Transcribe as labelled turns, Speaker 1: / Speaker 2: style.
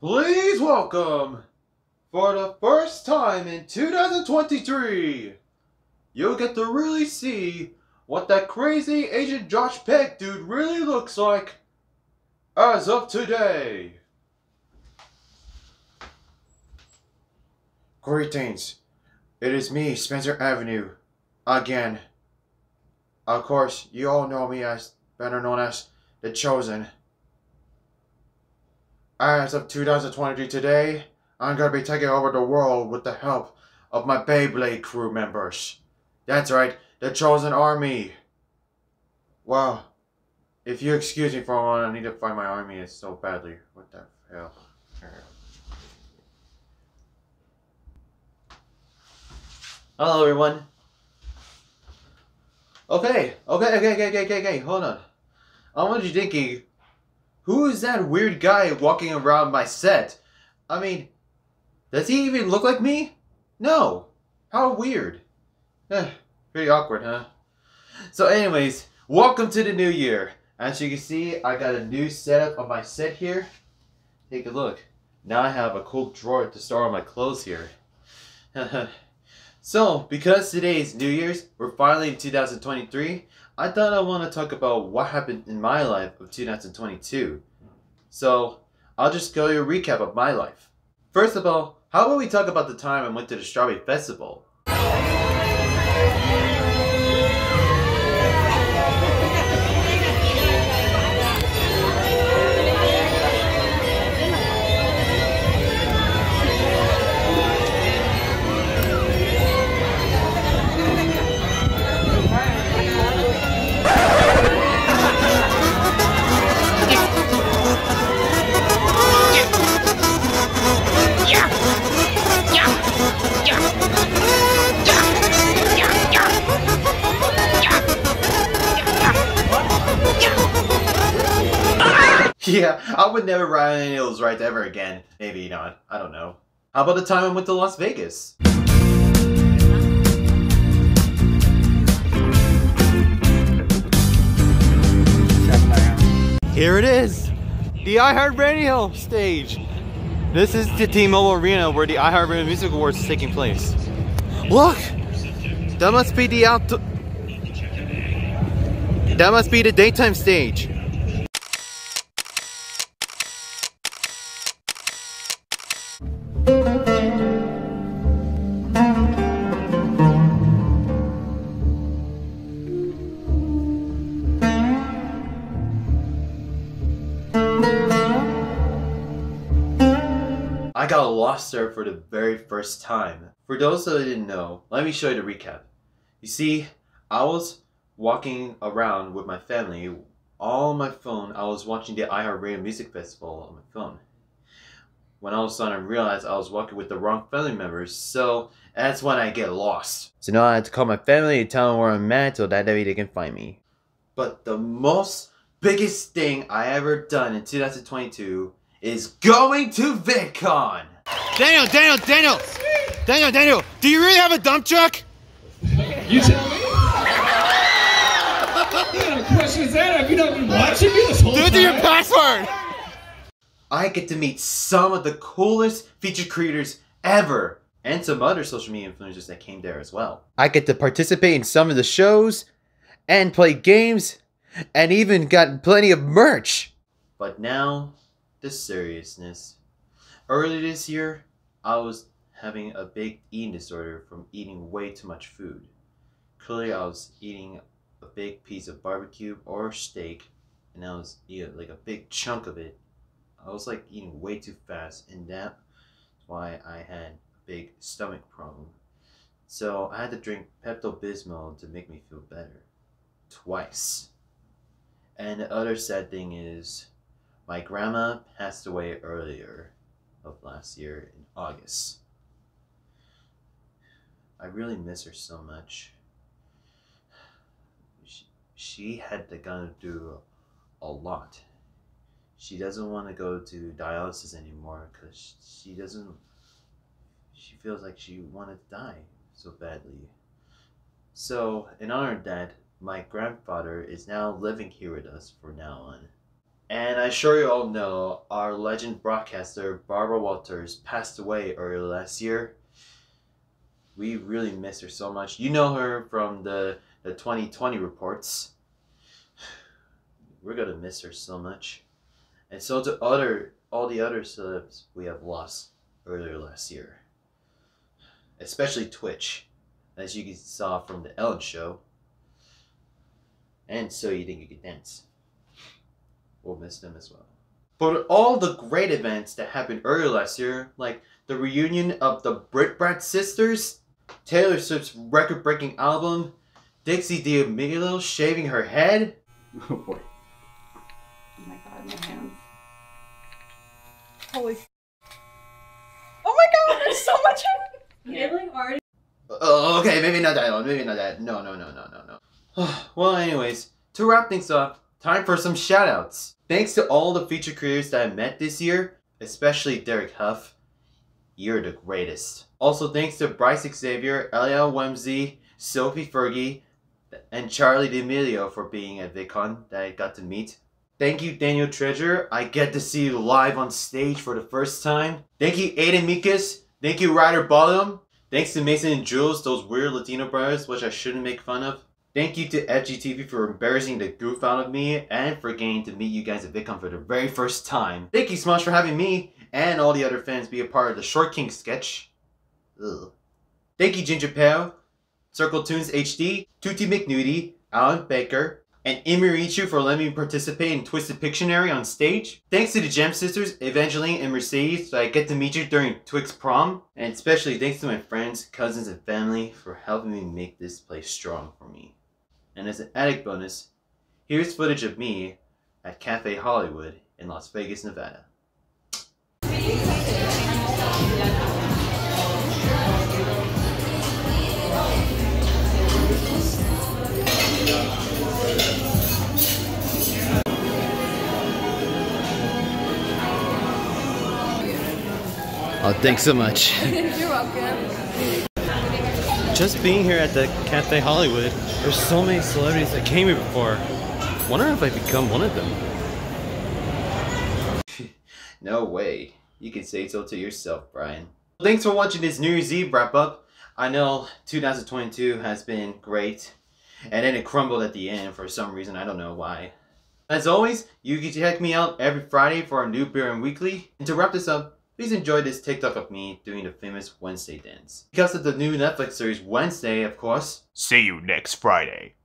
Speaker 1: Please welcome, for the first time in 2023, you'll get to really see what that crazy Agent Josh Peck dude really looks like as of today. Greetings. It is me, Spencer Avenue, again. Of course, you all know me as better known as The Chosen. As of 2023 today, I'm gonna be taking over the world with the help of my Beyblade crew members. That's right, the Chosen Army. Wow. If you excuse me for a moment, I need to find my army it's so badly. What the hell? Hello, everyone. Okay, okay, okay, okay, okay, okay, okay, hold on. I want you thinking, who is that weird guy walking around my set? I mean, does he even look like me? No. How weird. Pretty awkward, huh? So anyways, welcome to the new year. As you can see, I got a new setup on my set here. Take a look. Now I have a cool drawer to store all my clothes here. So, because today is New Year's, we're finally in 2023, I thought I want to talk about what happened in my life of 2022. So, I'll just go you a recap of my life. First of all, how about we talk about the time I went to the Strawberry Festival? Yeah, I would never ride any of those rides ever again. Maybe not. I don't know. How about the time I went to Las Vegas? Here it is, the iHeartRadio stage. This is the T-Mobile Arena where the iHeartRadio Music Awards is taking place. Look, that must be the out. That must be the daytime stage. There for the very first time. For those that didn't know, let me show you the recap. You see, I was walking around with my family. All on my phone, I was watching the iHeartRadio Music Festival on my phone. When all of a sudden I realized I was walking with the wrong family members, so that's when I get lost. So now I had to call my family and tell them where I'm at so that way they can find me. But the most biggest thing I ever done in 2022 is going to VidCon.
Speaker 2: Daniel, Daniel, Daniel, Daniel, Daniel, do you really have a dump truck?
Speaker 3: You said. what kind of question is that? Have you not been watching me this whole
Speaker 2: Do
Speaker 3: time?
Speaker 2: to your password.
Speaker 1: I get to meet some of the coolest feature creators ever, and some other social media influencers that came there as well. I get to participate in some of the shows, and play games, and even got plenty of merch. But now, the seriousness. Earlier this year, I was having a big eating disorder from eating way too much food. Clearly, I was eating a big piece of barbecue or steak, and I was eating like a big chunk of it. I was like eating way too fast, and that's why I had a big stomach problem. So I had to drink Pepto Bismol to make me feel better. Twice. And the other sad thing is, my grandma passed away earlier last year in August. I really miss her so much. She, she had to go through a lot. She doesn't want to go to dialysis anymore because she doesn't. She feels like she wanted to die so badly. So, in honor of that, my grandfather is now living here with us for now on. And I'm sure you all know our legend broadcaster Barbara Walters passed away earlier last year. We really miss her so much. You know her from the, the 2020 reports. We're gonna miss her so much. And so do other all the other celebs we have lost earlier last year. Especially Twitch, as you saw from the Ellen show. And so you think you could dance. We'll miss them as well. But all the great events that happened earlier last year, like the reunion of the Brit Brat sisters, Taylor Swift's record breaking album, Dixie D'Amelio shaving her head.
Speaker 4: Oh boy.
Speaker 5: Oh my god, my hands. Holy. f- Oh my god, there's so much. in here.
Speaker 6: Really? Already?
Speaker 1: Oh, okay, maybe not that one. Maybe not that. No, no, no, no, no, no. well, anyways, to wrap things up, time for some shoutouts. Thanks to all the feature creators that I met this year, especially Derek Huff. You're the greatest. Also, thanks to Bryce Xavier, Elia Wemsey, Sophie Fergi, and Charli D'Amelio for being at VidCon that I got to meet. Thank you, Daniel Thrasher. I get to see you live on stage for the first time. Thank you, Aiden Mikas. Thank you, Ryder Bottom. Thanks to Mason and Jules, those weird Latino brothers, which I shouldn't make fun of. Thank you to FGTeeV for embarrassing the goof out of me and for getting to meet you guys at VidCon for the very first time. Thank you, Smosh, for having me and all the other fans be a part of the Short King sketch. Ugh. Thank you, GingerPale, Circle Tunes HD, Tutti McNudie, Alan Becker, and Imirichu for letting me participate in Twisted Pictionary on stage. Thanks to the Gem Sisters, Evangeline and Mercedes, that I get to meet you during Twix prom. And especially thanks to my friends, cousins, and family for helping me make this place strong for me. And as an added bonus, here's footage of me at Cafe Hollywood in Las Vegas, Nevada. Oh, thanks so much.
Speaker 5: You're welcome.
Speaker 1: Just being here at the Cafe Hollywood, there's so many celebrities that came here before. Wonder if I become one of them. no way. You can say so to yourself, Bryan. Thanks for watching this New Year's Eve wrap up. I know 2022 has been great, and then it crumbled at the end for some reason. I don't know why. As always, you can check me out every Friday for a new Beer and Weekly. And to wrap this up, please enjoy this TikTok of me doing the famous Wednesday dance. Because of the new Netflix series Wednesday, of course.
Speaker 2: See you next Friday.